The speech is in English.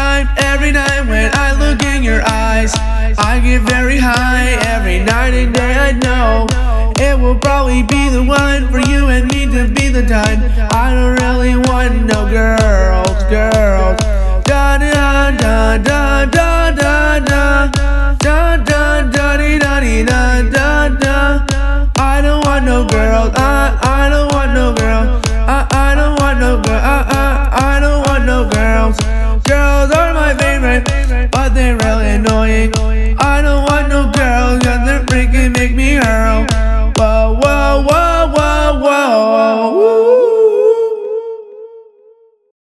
Every night when I look in your eyes, I get very high. Every night and day I know it will probably be the one for you and me to be the time. I don't really want no girls, girls. Da da da da Girls are my favorite, but they're real annoying. I don't want no girls, cause they're freaking make me hurl.